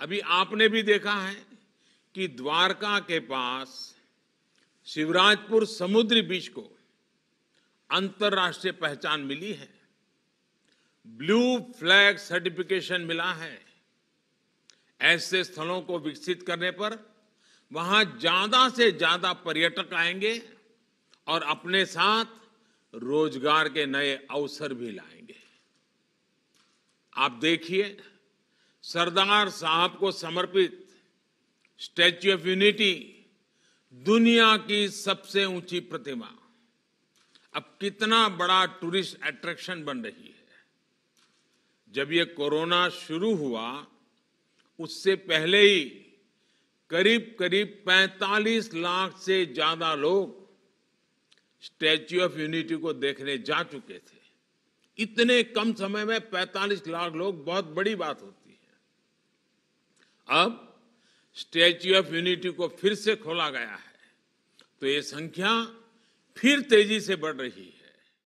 अभी आपने भी देखा है कि द्वारका के पास शिवराजपुर समुद्री बीच को अंतर्राष्ट्रीय पहचान मिली है। ब्लू फ्लैग सर्टिफिकेशन मिला है। ऐसे स्थलों को विकसित करने पर वहाँ ज़्यादा से ज़्यादा पर्यटक आएँगे और अपने साथ रोज़गार के नए अवसर भी लाएँगे। आप देखिए सरदार साहब को समर्पित स्टैच्यू ऑफ़ यूनिटी दुनिया की सबसे ऊँची प्रतिमा। अब कितना बड़ा टूरिस्ट अट्रैक्शन बन रही है। जब ये कोरोना शुरू हुआ, उससे पहले ही करीब करीब 45 लाख से ज़्यादा लोग स्टैच्यू ऑफ़ यूनिटी को देखने जा चुके थे। इतने कम समय में 45 लाख लोग, बहुत बड़ी बात होती अब स्टैच्यू ऑफ़ यूनिटी को फिर से खोला गया है। तो ये संख्या फिर तेज़ी से बढ़ रही है।